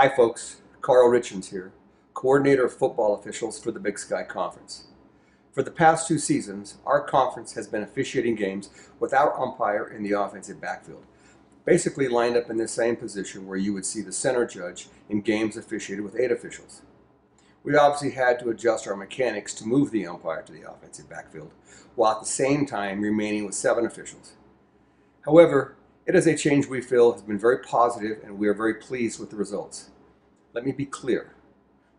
Hi folks, Carl Richens here, Coordinator of Football Officials for the Big Sky Conference. For the past two seasons, our conference has been officiating games without umpire in the offensive backfield, basically lined up in the same position where you would see the center judge in games officiated with eight officials. We obviously had to adjust our mechanics to move the umpire to the offensive backfield, while at the same time remaining with seven officials. However, it is a change we feel has been very positive and we are very pleased with the results. Let me be clear.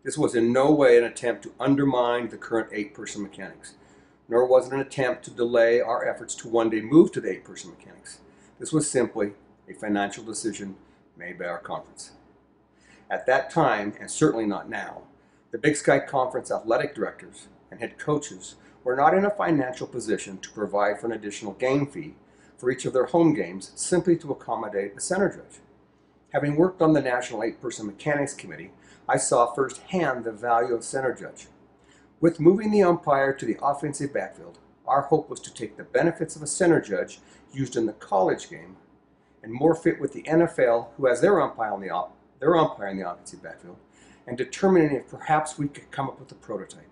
This was in no way an attempt to undermine the current eight-person mechanics, nor was it an attempt to delay our efforts to one day move to the eight-person mechanics. This was simply a financial decision made by our conference. At that time, and certainly not now, the Big Sky Conference athletic directors and head coaches were not in a financial position to provide for an additional game fee for each of their home games simply to accommodate a center judge. Having worked on the National Eight Person Mechanics Committee, I saw firsthand the value of center judge. With moving the umpire to the offensive backfield, our hope was to take the benefits of a center judge used in the college game and more fit with the NFL, who has their umpire, on the op- their umpire in the offensive backfield, and determining if perhaps we could come up with a prototype.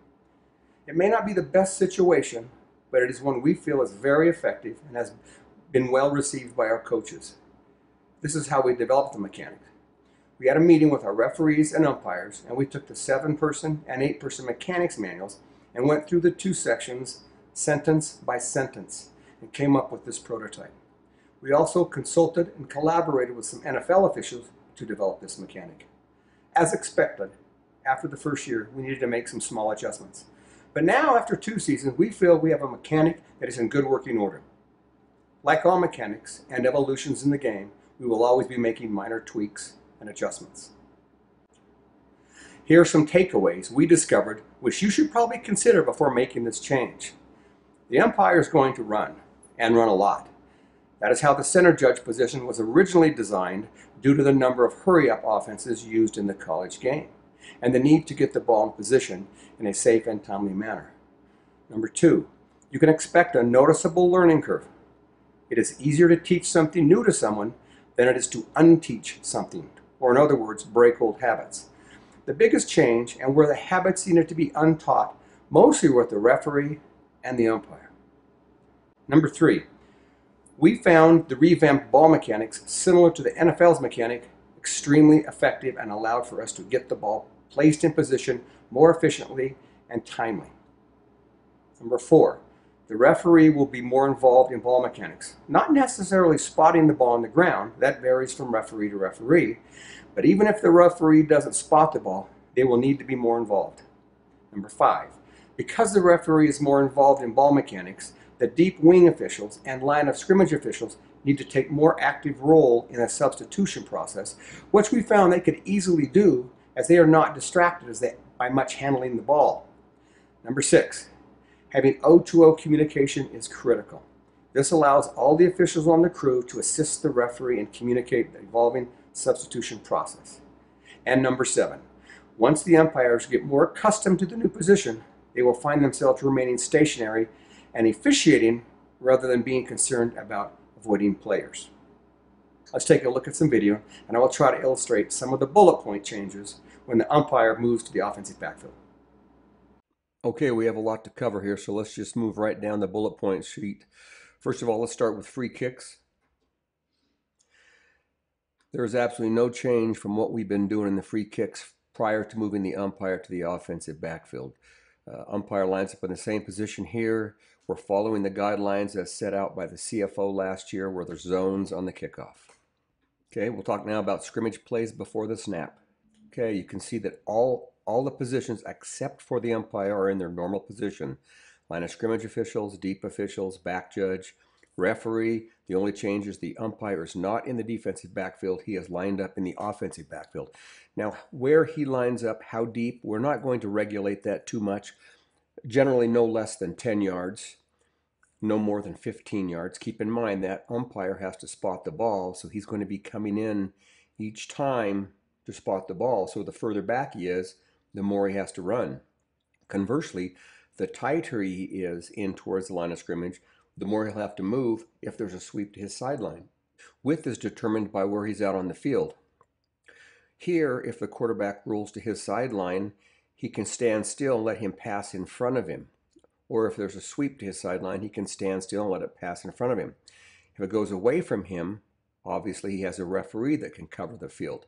It may not be the best situation, but it is one we feel is very effective and has been well received by our coaches. This is how we developed the mechanic. We had a meeting with our referees and umpires, and we took the seven person and eight person mechanics manuals and went through the two sections sentence by sentence and came up with this prototype. We also consulted and collaborated with some NFL officials to develop this mechanic. As expected, after the first year, we needed to make some small adjustments. But now, after two seasons, we feel we have a mechanic that is in good working order. Like all mechanics and evolutions in the game, we will always be making minor tweaks and adjustments. Here are some takeaways we discovered which you should probably consider before making this change. The umpire is going to run, and run a lot. That is how the center judge position was originally designed due to the number of hurry-up offenses used in the college game, and the need to get the ball in position in a safe and timely manner. Number two, you can expect a noticeable learning curve. It is easier to teach something new to someone than it is to unteach something, or in other words, break old habits. The biggest change, and where the habits needed to be untaught, mostly were with the referee and the umpire. Number three, we found the revamped ball mechanics similar to the NFL's mechanic extremely effective and allowed for us to get the ball placed in position more efficiently and timely. Number four, the referee will be more involved in ball mechanics. Not necessarily spotting the ball on the ground, that varies from referee to referee, but even if the referee doesn't spot the ball, they will need to be more involved. Number five, because the referee is more involved in ball mechanics, the deep wing officials and line of scrimmage officials need to take more active role in a substitution process, which we found they could easily do as they are not distracted as they, by much handling the ball. Number six, Having O2O communication is critical. This allows all the officials on the crew to assist the referee and communicate the evolving substitution process. And number seven, once the umpires get more accustomed to the new position, they will find themselves remaining stationary and officiating rather than being concerned about avoiding players. Let's take a look at some video and I will try to illustrate some of the bullet point changes when the umpire moves to the offensive backfield. Okay, we have a lot to cover here, so let's just move right down the bullet point sheet. First of all, let's start with free kicks. There is absolutely no change from what we've been doing in the free kicks prior to moving the umpire to the offensive backfield. Uh, umpire lines up in the same position here. We're following the guidelines as set out by the CFO last year where there's zones on the kickoff. Okay, we'll talk now about scrimmage plays before the snap. Okay, you can see that all all the positions except for the umpire are in their normal position. Line of scrimmage officials, deep officials, back judge, referee. The only change is the umpire is not in the defensive backfield. He is lined up in the offensive backfield. Now, where he lines up, how deep, we're not going to regulate that too much. Generally, no less than 10 yards, no more than 15 yards. Keep in mind that umpire has to spot the ball, so he's going to be coming in each time to spot the ball. So the further back he is, the more he has to run. Conversely, the tighter he is in towards the line of scrimmage, the more he'll have to move if there's a sweep to his sideline. Width is determined by where he's out on the field. Here, if the quarterback rolls to his sideline, he can stand still and let him pass in front of him. Or if there's a sweep to his sideline, he can stand still and let it pass in front of him. If it goes away from him, obviously he has a referee that can cover the field.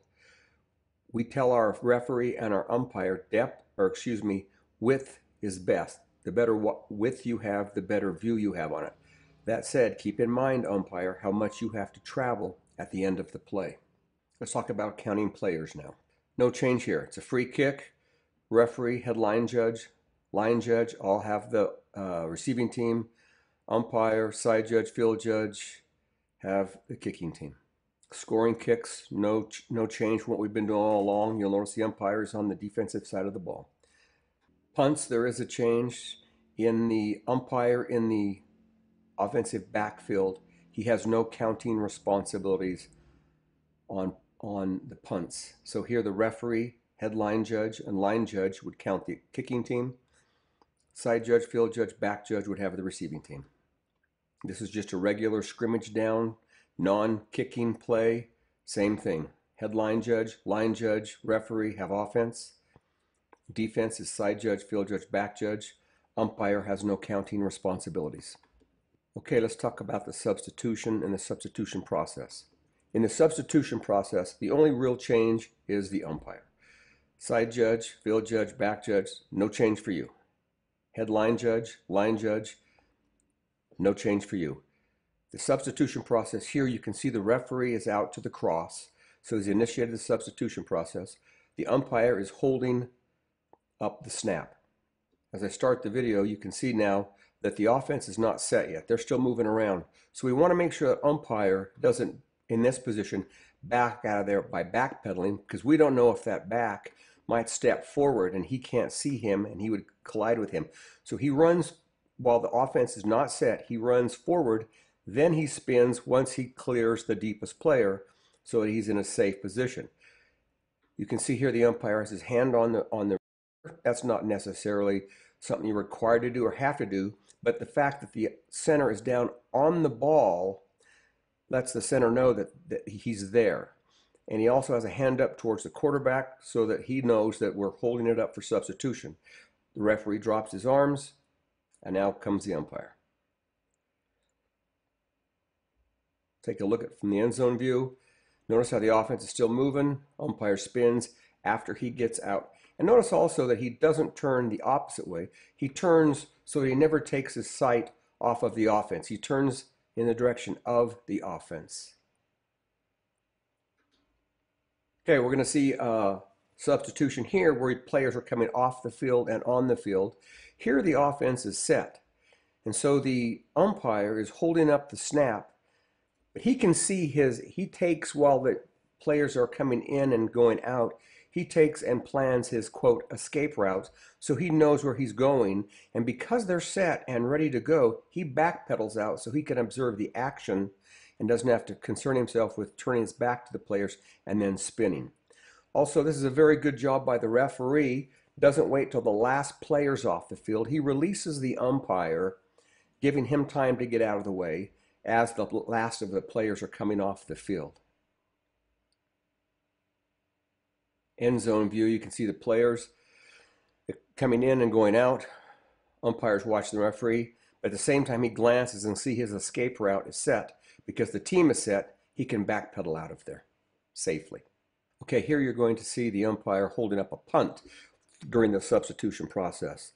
We tell our referee and our umpire depth, or excuse me, width is best. The better width you have, the better view you have on it. That said, keep in mind, umpire, how much you have to travel at the end of the play. Let's talk about counting players now. No change here. It's a free kick. Referee, head line judge, line judge all have the uh, receiving team. Umpire, side judge, field judge have the kicking team. Scoring kicks, no, no change from what we've been doing all along. You'll notice the umpire is on the defensive side of the ball. Punts, there is a change in the umpire in the offensive backfield. He has no counting responsibilities on on the punts. So here the referee, head line judge, and line judge would count the kicking team. Side judge, field judge, back judge would have the receiving team. This is just a regular scrimmage down, non-kicking play. Same thing. Headline judge, line judge, referee have offense. Defense is side judge, field judge, back judge. Umpire has no counting responsibilities. Okay, let's talk about the substitution and the substitution process. In the substitution process, the only real change is the umpire. Side judge, field judge, back judge, no change for you. Headline judge, line judge, no change for you. The substitution process here, you can see the referee is out to the cross, so he's initiated the substitution process. The umpire is holding up the snap. As I start the video, you can see now that the offense is not set yet. They're still moving around. So we want to make sure that umpire doesn't, in this position, back out of there by backpedaling because we don't know if that back might step forward and he can't see him and he would collide with him. So he runs while the offense is not set, he runs forward, then he spins once he clears the deepest player so that he's in a safe position. You can see here the umpire has his hand on the on the that's not necessarily something you're required to do or have to do, but the fact that the center is down on the ball lets the center know that, that he's there. And he also has a hand up towards the quarterback so that he knows that we're holding it up for substitution. The referee drops his arms, and now comes the umpire. Take a look at from the end zone view. Notice how the offense is still moving. Umpire spins after he gets out. And notice also that he doesn't turn the opposite way. He turns so he never takes his sight off of the offense. He turns in the direction of the offense. Okay, we're going to see a substitution here where players are coming off the field and on the field. Here the offense is set. And so the umpire is holding up the snap, but he can see his, he takes while the players are coming in and going out, he takes and plans his quote escape routes so he knows where he's going. And because they're set and ready to go, he backpedals out so he can observe the action and doesn't have to concern himself with turning his back to the players and then spinning. Also, this is a very good job by the referee doesn't wait till the last player's off the field. He releases the umpire, giving him time to get out of the way as the last of the players are coming off the field. End zone view, you can see the players coming in and going out. Umpires watch the referee. But at the same time, he glances and see his escape route is set. Because the team is set, he can backpedal out of there safely. Okay, here you're going to see the umpire holding up a punt during the substitution process.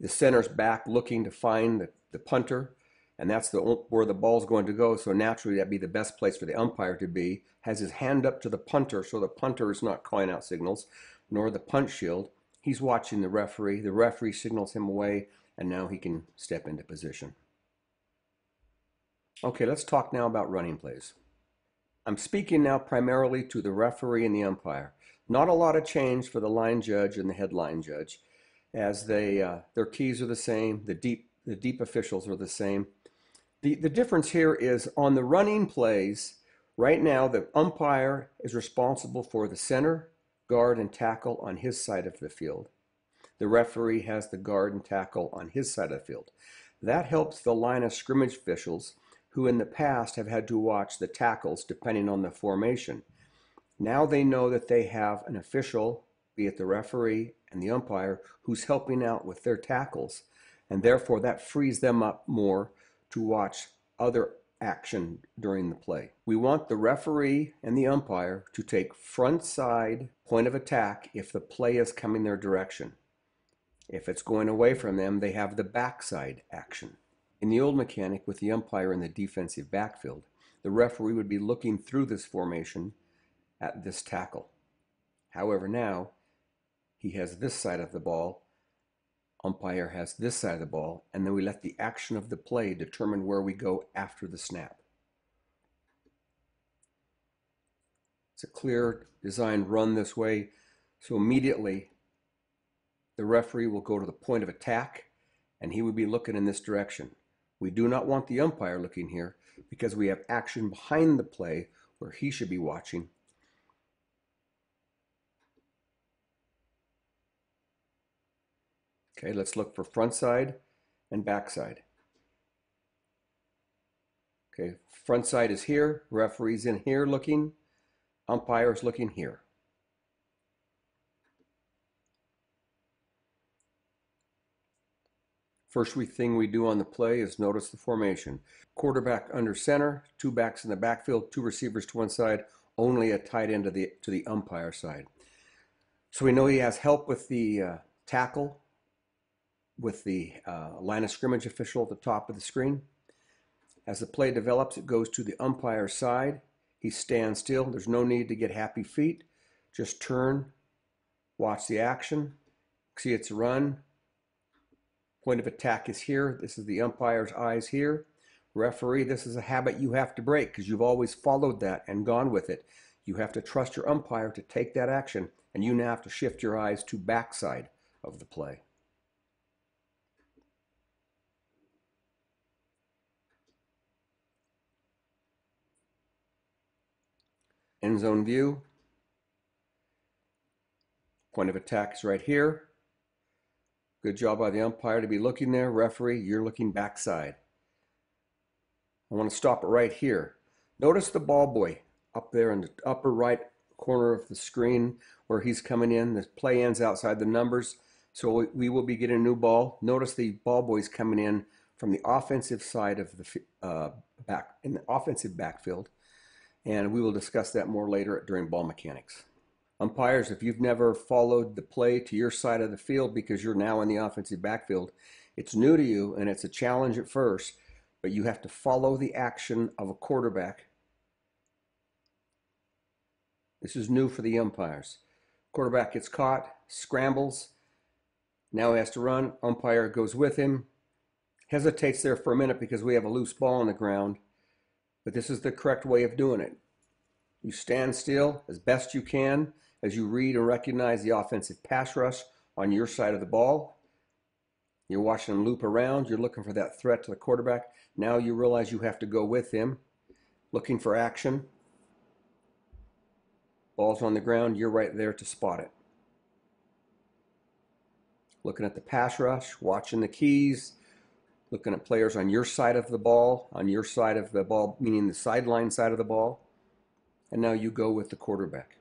The center's back looking to find the, the punter, and that's the where the ball's going to go. So naturally, that'd be the best place for the umpire to be. Has his hand up to the punter, so the punter is not calling out signals, nor the punt shield. He's watching the referee. The referee signals him away, and now he can step into position. Okay, let's talk now about running plays. I'm speaking now primarily to the referee and the umpire. Not a lot of change for the line judge and the headline judge, as they uh, their keys are the same. The deep the deep officials are the same. The the difference here is on the running plays. Right now, the umpire is responsible for the center, guard, and tackle on his side of the field. The referee has the guard and tackle on his side of the field. That helps the line of scrimmage officials who in the past have had to watch the tackles depending on the formation. Now they know that they have an official, be it the referee and the umpire, who's helping out with their tackles. And therefore, that frees them up more to watch other action during the play. We want the referee and the umpire to take front side point of attack if the play is coming their direction. If it's going away from them, they have the backside action. In the old mechanic with the umpire in the defensive backfield, the referee would be looking through this formation at this tackle. However, now he has this side of the ball umpire has this side of the ball, and then we let the action of the play determine where we go after the snap. It's a clear design run this way, so immediately the referee will go to the point of attack and he will be looking in this direction. We do not want the umpire looking here because we have action behind the play where he should be watching Okay, let's look for front side and back side. Okay, front side is here, referee's in here looking, umpire's looking here. First thing we do on the play is notice the formation. Quarterback under center, two backs in the backfield, two receivers to one side, only a tight end to the, to the umpire side. So we know he has help with the uh, tackle, with the uh, line of scrimmage official at the top of the screen. As the play develops, it goes to the umpire's side. He stands still. There's no need to get happy feet. Just turn, watch the action. See it's run. Point of attack is here. This is the umpire's eyes here. Referee, this is a habit you have to break because you've always followed that and gone with it. You have to trust your umpire to take that action, and you now have to shift your eyes to backside of the play. End zone view. Point of attack is right here. Good job by the umpire to be looking there. Referee, you're looking backside. I want to stop it right here. Notice the ball boy up there in the upper right corner of the screen where he's coming in. The play ends outside the numbers, so we will be getting a new ball. Notice the ball boy's coming in from the offensive side of the uh, back in the offensive backfield and we will discuss that more later during ball mechanics. Umpires, if you've never followed the play to your side of the field because you're now in the offensive backfield, it's new to you and it's a challenge at first, but you have to follow the action of a quarterback. This is new for the umpires. Quarterback gets caught, scrambles, now he has to run. Umpire goes with him, hesitates there for a minute because we have a loose ball on the ground but this is the correct way of doing it. You stand still as best you can as you read and recognize the offensive pass rush on your side of the ball. You're watching them loop around. You're looking for that threat to the quarterback. Now you realize you have to go with him, looking for action. Ball's on the ground. You're right there to spot it. Looking at the pass rush, watching the keys, looking at players on your side of the ball, on your side of the ball, meaning the sideline side of the ball. And now you go with the quarterback.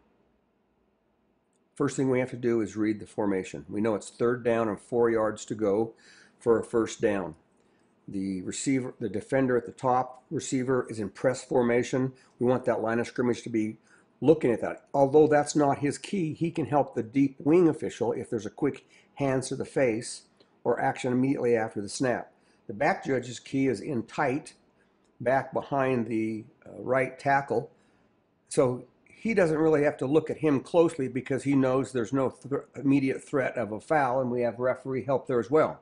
First thing we have to do is read the formation. We know it's third down and four yards to go for a first down. The receiver, the defender at the top receiver is in press formation. We want that line of scrimmage to be looking at that. Although that's not his key, he can help the deep wing official if there's a quick hands to the face or action immediately after the snap. The back judge's key is in tight, back behind the uh, right tackle. So he doesn't really have to look at him closely because he knows there's no th immediate threat of a foul, and we have referee help there as well.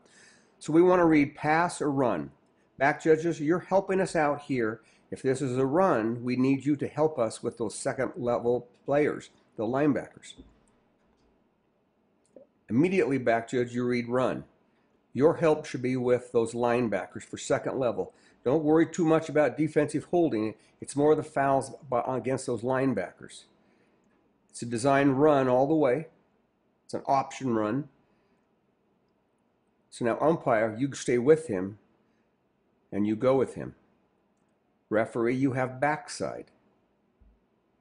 So we want to read pass or run. Back judges, you're helping us out here. If this is a run, we need you to help us with those second level players, the linebackers. Immediately, back judge, you read run. Your help should be with those linebackers for second level. Don't worry too much about defensive holding. It's more the fouls against those linebackers. It's a design run all the way. It's an option run. So now umpire, you stay with him and you go with him. Referee, you have backside.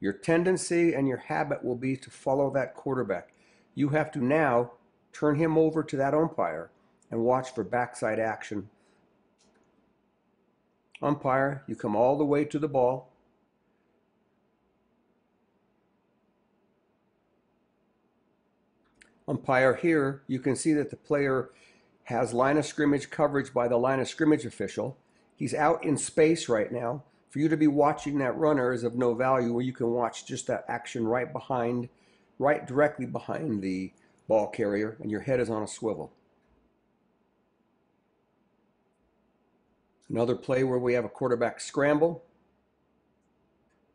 Your tendency and your habit will be to follow that quarterback. You have to now turn him over to that umpire and watch for backside action. Umpire, you come all the way to the ball. Umpire here, you can see that the player has line of scrimmage coverage by the line of scrimmage official. He's out in space right now. For you to be watching that runner is of no value where you can watch just that action right behind, right directly behind the ball carrier and your head is on a swivel. Another play where we have a quarterback scramble.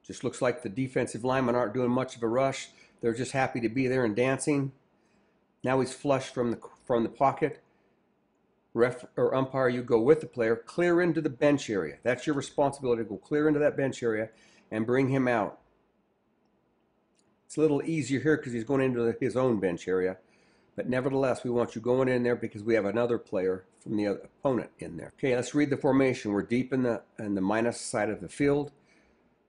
Just looks like the defensive linemen aren't doing much of a rush. They're just happy to be there and dancing. Now he's flushed from the from the pocket. Ref or umpire, you go with the player, clear into the bench area. That's your responsibility to go clear into that bench area and bring him out. It's a little easier here because he's going into his own bench area. But nevertheless, we want you going in there because we have another player from the opponent in there. Okay, let's read the formation. We're deep in the in the minus side of the field.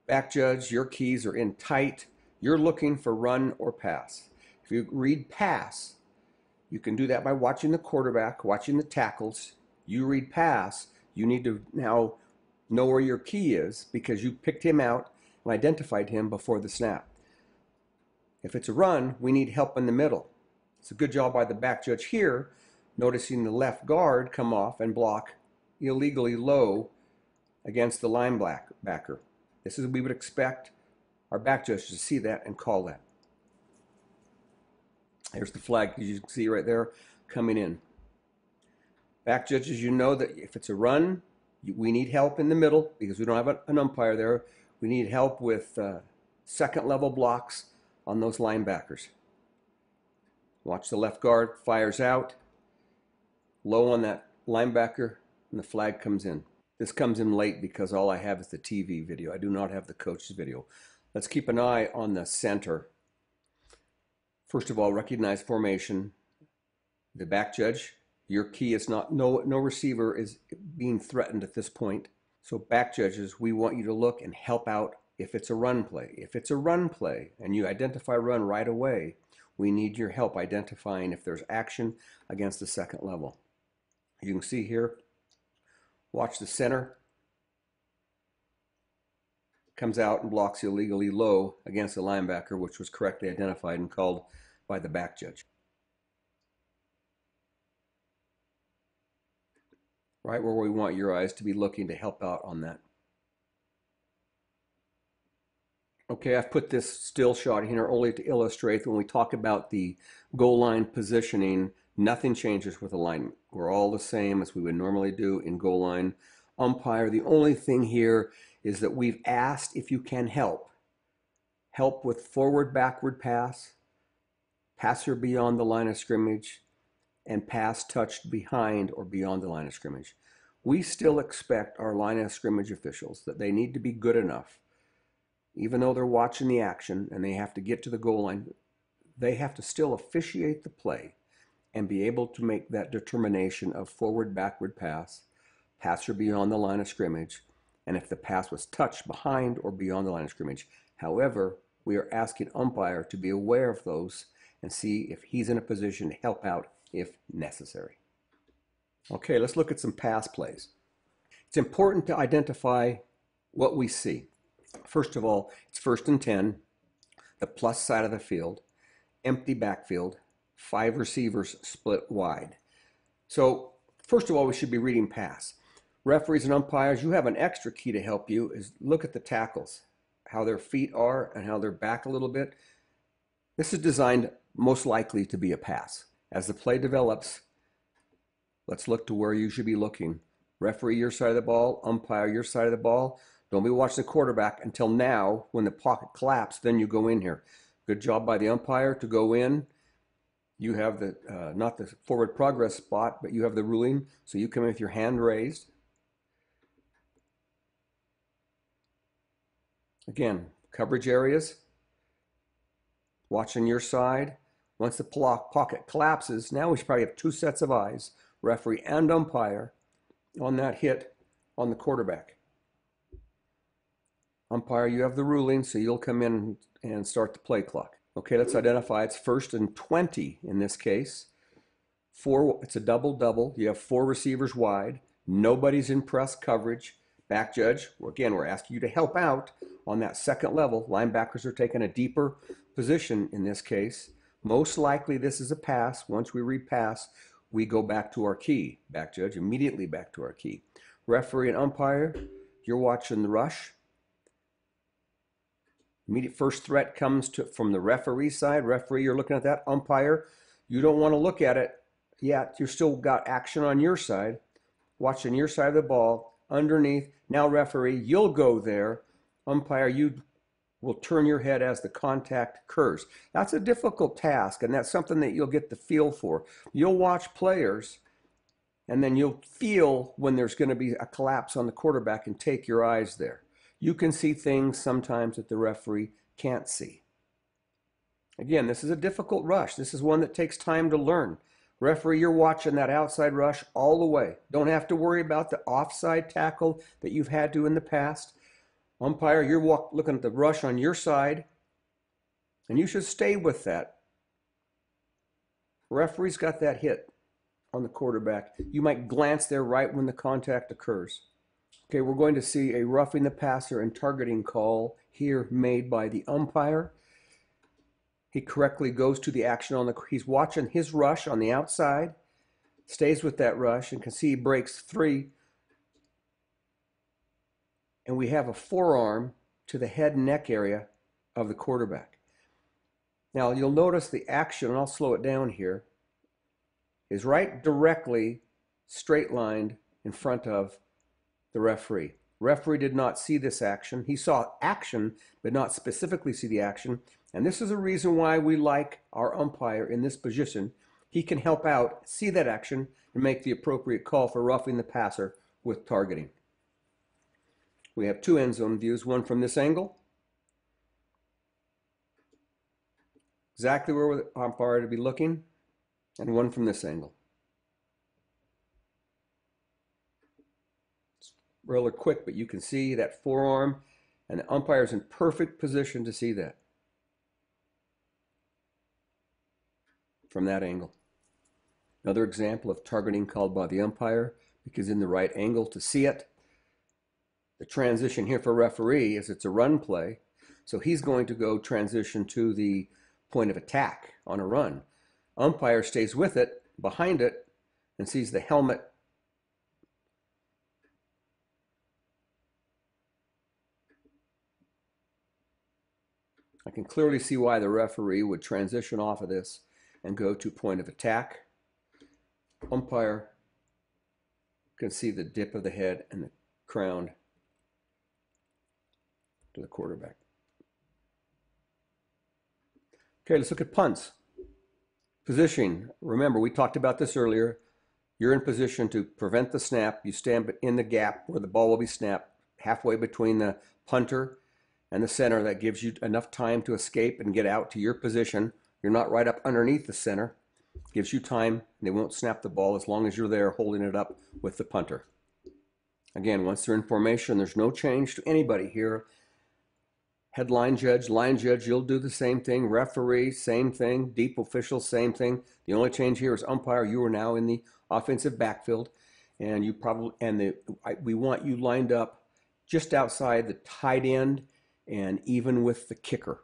Back judge, your keys are in tight. You're looking for run or pass. If you read pass, you can do that by watching the quarterback, watching the tackles. You read pass, you need to now know where your key is because you picked him out and identified him before the snap. If it's a run, we need help in the middle. It's a good job by the back judge here, noticing the left guard come off and block illegally low against the linebacker. This is what we would expect our back judge to see that and call that. Here's the flag you can see right there coming in. Back judges, you know that if it's a run, we need help in the middle because we don't have an umpire there. We need help with uh, second level blocks on those linebackers. Watch the left guard, fires out. Low on that linebacker, and the flag comes in. This comes in late because all I have is the TV video. I do not have the coach's video. Let's keep an eye on the center First of all, recognize formation. The back judge, your key is not, no, no receiver is being threatened at this point. So back judges, we want you to look and help out if it's a run play. If it's a run play and you identify run right away, we need your help identifying if there's action against the second level. You can see here, watch the center, comes out and blocks illegally low against the linebacker, which was correctly identified and called by the back judge. Right where we want your eyes to be looking to help out on that. Okay, I've put this still shot here only to illustrate that when we talk about the goal line positioning, nothing changes with alignment. We're all the same as we would normally do in goal line umpire. The only thing here is that we've asked if you can help. Help with forward backward pass, passer beyond the line of scrimmage, and pass touched behind or beyond the line of scrimmage. We still expect our line of scrimmage officials that they need to be good enough, even though they're watching the action and they have to get to the goal line, they have to still officiate the play and be able to make that determination of forward backward pass, passer beyond the line of scrimmage, and if the pass was touched behind or beyond the line of scrimmage. However, we are asking umpire to be aware of those and see if he's in a position to help out if necessary. Okay, let's look at some pass plays. It's important to identify what we see. First of all, it's first and 10, the plus side of the field, empty backfield, five receivers split wide. So, first of all, we should be reading pass. Referees and umpires, you have an extra key to help you is look at the tackles, how their feet are and how they're back a little bit. This is designed most likely to be a pass. As the play develops, let's look to where you should be looking. Referee your side of the ball, umpire your side of the ball. Don't be watching the quarterback until now when the pocket collapses, then you go in here. Good job by the umpire to go in. You have the, uh, not the forward progress spot, but you have the ruling. So you come in with your hand raised. Again, coverage areas. Watching your side. Once the pocket collapses, now we should probably have two sets of eyes, referee and umpire, on that hit on the quarterback. Umpire, you have the ruling, so you'll come in and start the play clock. Okay, let's identify it's first and 20 in this case. Four, it's a double double. You have four receivers wide. Nobody's in press coverage. Back judge, again, we're asking you to help out on that second level. Linebackers are taking a deeper position in this case. Most likely, this is a pass. Once we repass, we go back to our key. Back judge, immediately back to our key. Referee and umpire, you're watching the rush. Immediate first threat comes to, from the referee side. Referee, you're looking at that. Umpire, you don't want to look at it yet. You've still got action on your side, watching your side of the ball underneath. Now, referee, you'll go there. Umpire, you will turn your head as the contact occurs. That's a difficult task, and that's something that you'll get the feel for. You'll watch players, and then you'll feel when there's going to be a collapse on the quarterback and take your eyes there. You can see things sometimes that the referee can't see. Again, this is a difficult rush. This is one that takes time to learn. Referee, you're watching that outside rush all the way. Don't have to worry about the offside tackle that you've had to in the past. Umpire, you're walk, looking at the rush on your side, and you should stay with that. Referee's got that hit on the quarterback. You might glance there right when the contact occurs. Okay, we're going to see a roughing the passer and targeting call here made by the umpire. He correctly goes to the action on the, he's watching his rush on the outside, stays with that rush, and can see he breaks three. And we have a forearm to the head and neck area of the quarterback. Now you'll notice the action, and I'll slow it down here, is right directly straight lined in front of the referee. Referee did not see this action. He saw action, but not specifically see the action. And this is a reason why we like our umpire in this position. He can help out, see that action, and make the appropriate call for roughing the passer with targeting. We have two end zone views, one from this angle, exactly where the umpire to be looking, and one from this angle. Rather quick, but you can see that forearm, and the umpire's in perfect position to see that from that angle. Another example of targeting called by the umpire because in the right angle to see it. The transition here for referee is it's a run play, so he's going to go transition to the point of attack on a run. Umpire stays with it, behind it, and sees the helmet can clearly see why the referee would transition off of this and go to point of attack. Umpire can see the dip of the head and the crown to the quarterback. Okay, let's look at punts. Positioning. Remember, we talked about this earlier. You're in position to prevent the snap. You stand in the gap where the ball will be snapped, halfway between the punter and the center that gives you enough time to escape and get out to your position. You're not right up underneath the center. Gives you time, and they won't snap the ball as long as you're there holding it up with the punter. Again, once they're in formation, there's no change to anybody here. Headline judge, line judge, you'll do the same thing. Referee, same thing. Deep official, same thing. The only change here is umpire. You are now in the offensive backfield, and you probably and the we want you lined up just outside the tight end and even with the kicker.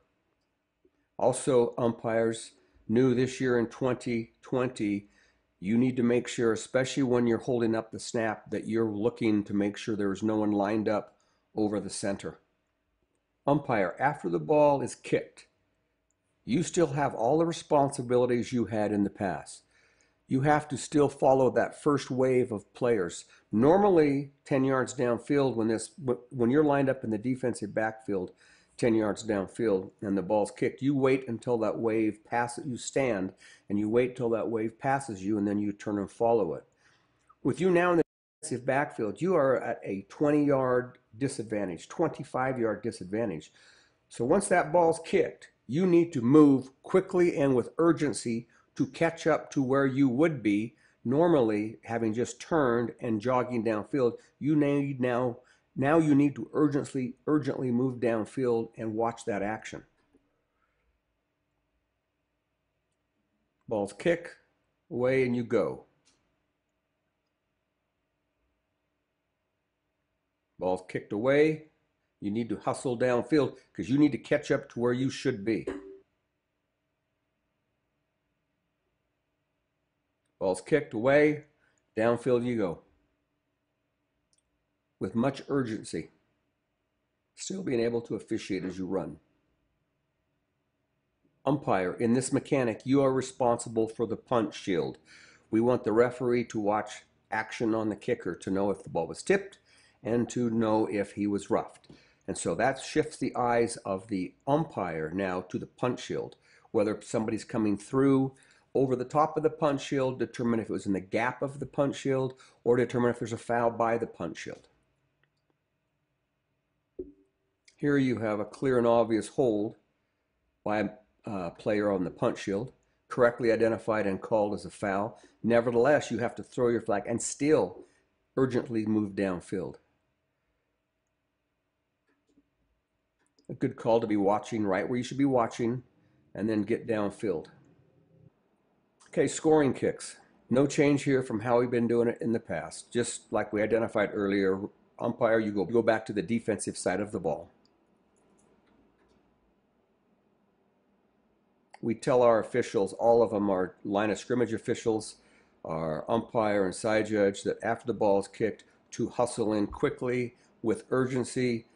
Also, umpires new this year in 2020, you need to make sure, especially when you're holding up the snap, that you're looking to make sure there's no one lined up over the center. Umpire, after the ball is kicked, you still have all the responsibilities you had in the past. You have to still follow that first wave of players. Normally, 10 yards downfield, when this when you're lined up in the defensive backfield, 10 yards downfield, and the ball's kicked, you wait until that wave passes. You stand and you wait till that wave passes you, and then you turn and follow it. With you now in the defensive backfield, you are at a 20 yard disadvantage, 25 yard disadvantage. So once that ball's kicked, you need to move quickly and with urgency to catch up to where you would be normally having just turned and jogging downfield. You need now Now you need to urgently, urgently move downfield and watch that action. Balls kick, away, and you go. Ball's kicked away. You need to hustle downfield because you need to catch up to where you should be. Ball's kicked away. Downfield you go. With much urgency. Still being able to officiate as you run. Umpire, in this mechanic, you are responsible for the punt shield. We want the referee to watch action on the kicker to know if the ball was tipped and to know if he was roughed. And so that shifts the eyes of the umpire now to the punt shield. Whether somebody's coming through over the top of the punt shield, determine if it was in the gap of the punt shield, or determine if there's a foul by the punt shield. Here you have a clear and obvious hold by a uh, player on the punt shield, correctly identified and called as a foul. Nevertheless, you have to throw your flag and still urgently move downfield. a good call to be watching right where you should be watching and then get downfield. Okay, scoring kicks. No change here from how we've been doing it in the past. Just like we identified earlier, umpire, you go, go back to the defensive side of the ball. We tell our officials, all of them are line of scrimmage officials, our umpire and side judge, that after the ball is kicked, to hustle in quickly with urgency.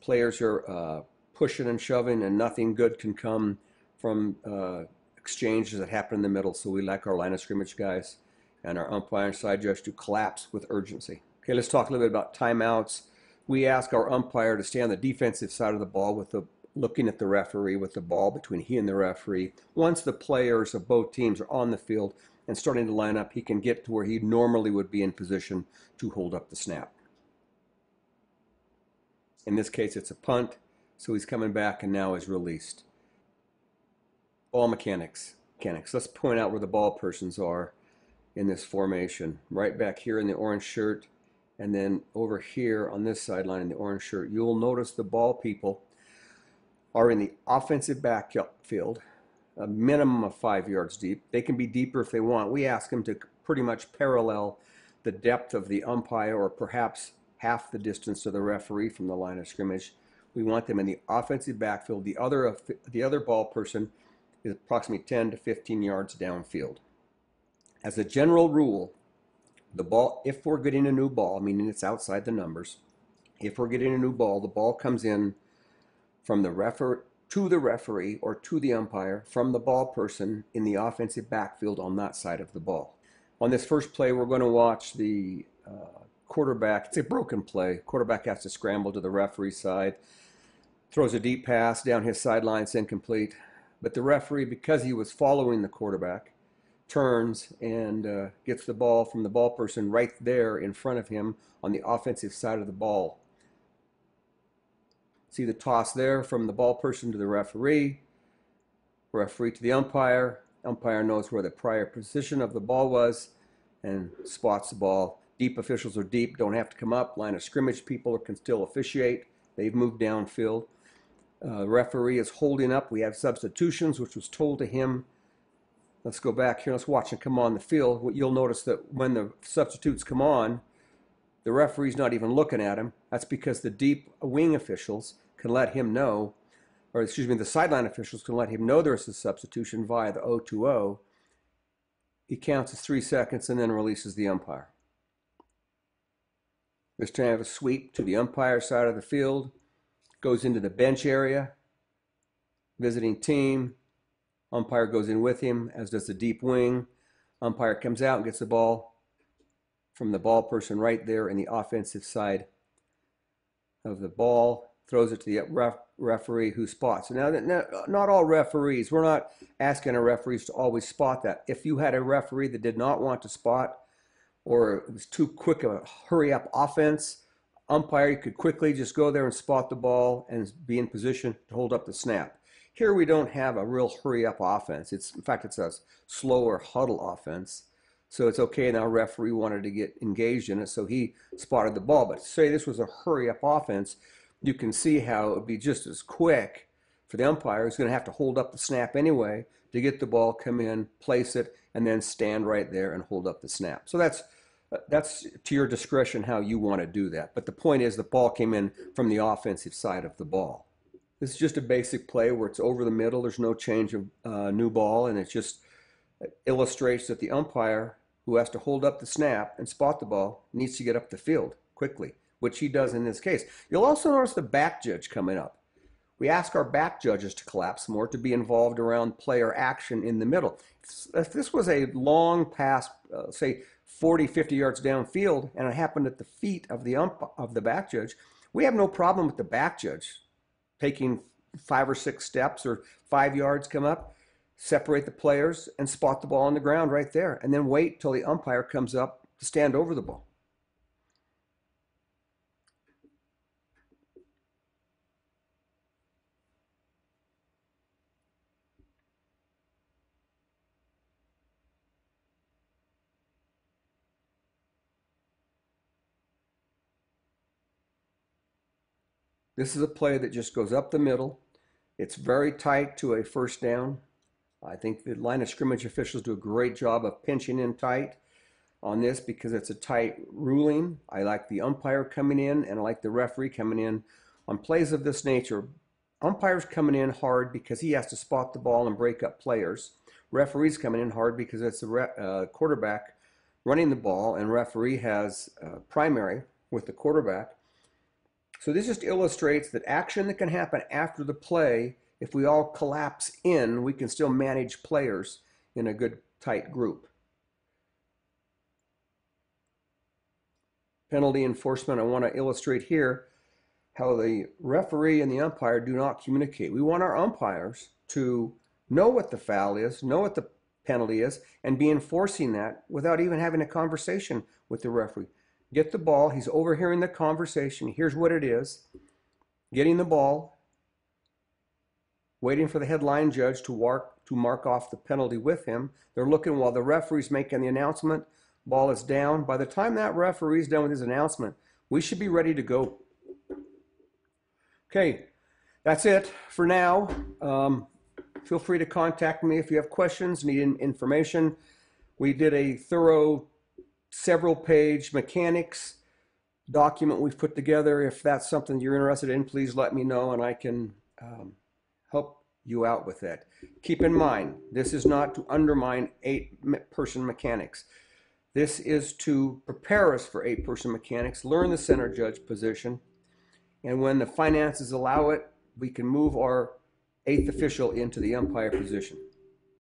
Players are uh, pushing and shoving, and nothing good can come from uh, exchanges that happen in the middle. So we like our line of scrimmage guys and our umpire and side judge to collapse with urgency. Okay, let's talk a little bit about timeouts. We ask our umpire to stay on the defensive side of the ball with the looking at the referee with the ball between he and the referee. Once the players of both teams are on the field and starting to line up, he can get to where he normally would be in position to hold up the snap. In this case, it's a punt. So he's coming back and now is released. Ball mechanics. Mechanics. Let's point out where the ball persons are in this formation. Right back here in the orange shirt and then over here on this sideline in the orange shirt. You'll notice the ball people are in the offensive backfield, a minimum of five yards deep. They can be deeper if they want. We ask them to pretty much parallel the depth of the umpire or perhaps half the distance to the referee from the line of scrimmage. We want them in the offensive backfield. The other, the other ball person is approximately 10 to 15 yards downfield. As a general rule, the ball, if we're getting a new ball, meaning it's outside the numbers, if we're getting a new ball, the ball comes in from the refer to the referee or to the umpire from the ball person in the offensive backfield on that side of the ball. On this first play, we're going to watch the uh, quarterback. It's a broken play. Quarterback has to scramble to the referee side throws a deep pass down his sideline, it's incomplete. But the referee, because he was following the quarterback, turns and uh, gets the ball from the ball person right there in front of him on the offensive side of the ball. See the toss there from the ball person to the referee, referee to the umpire. Umpire knows where the prior position of the ball was and spots the ball. Deep officials are deep, don't have to come up. Line of scrimmage people can still officiate. They've moved downfield. Uh, referee is holding up. We have substitutions, which was told to him. Let's go back here. Let's watch him come on the field. What you'll notice that when the substitutes come on, the referee's not even looking at him. That's because the deep wing officials can let him know, or excuse me, the sideline officials can let him know there's a substitution via the O2O. He counts as three seconds and then releases the umpire. This time of a sweep to the umpire side of the field goes into the bench area. Visiting team, umpire goes in with him, as does the deep wing. Umpire comes out and gets the ball from the ball person right there in the offensive side of the ball, throws it to the ref, referee who spots. Now, not all referees, we're not asking our referees to always spot that. If you had a referee that did not want to spot, or it was too quick of a hurry up offense, umpire could quickly just go there and spot the ball and be in position to hold up the snap. Here we don't have a real hurry up offense. It's in fact it's a slower huddle offense. So it's okay now. Referee wanted to get engaged in it, so he spotted the ball. But say this was a hurry up offense, you can see how it would be just as quick for the umpire who's going to have to hold up the snap anyway to get the ball, come in, place it, and then stand right there and hold up the snap. So that's that's to your discretion how you want to do that. But the point is the ball came in from the offensive side of the ball. This is just a basic play where it's over the middle. There's no change of uh, new ball, and it just illustrates that the umpire who has to hold up the snap and spot the ball needs to get up the field quickly, which he does in this case. You'll also notice the back judge coming up. We ask our back judges to collapse more to be involved around player action in the middle. If this was a long pass, uh, say 40, 50 yards downfield, and it happened at the feet of the ump of the back judge, we have no problem with the back judge taking five or six steps or five yards come up, separate the players, and spot the ball on the ground right there, and then wait till the umpire comes up to stand over the ball. This is a play that just goes up the middle. It's very tight to a first down. I think the line of scrimmage officials do a great job of pinching in tight on this because it's a tight ruling. I like the umpire coming in and I like the referee coming in on plays of this nature. Umpire's coming in hard because he has to spot the ball and break up players. Referee's coming in hard because it's a uh, quarterback running the ball and referee has uh, primary with the quarterback. So this just illustrates that action that can happen after the play, if we all collapse in, we can still manage players in a good tight group. Penalty enforcement, I want to illustrate here how the referee and the umpire do not communicate. We want our umpires to know what the foul is, know what the penalty is, and be enforcing that without even having a conversation with the referee get the ball. He's overhearing the conversation. Here's what it is getting the ball, waiting for the headline judge to mark, to mark off the penalty with him. They're looking while the referee's making the announcement. Ball is down. By the time that referee's done with his announcement, we should be ready to go. Okay, that's it for now. Um, feel free to contact me if you have questions, need information. We did a thorough several page mechanics document we've put together. If that's something you're interested in, please let me know and I can um, help you out with that. Keep in mind, this is not to undermine eight-person mechanics. This is to prepare us for eight-person mechanics, learn the center judge position, and when the finances allow it, we can move our eighth official into the umpire position.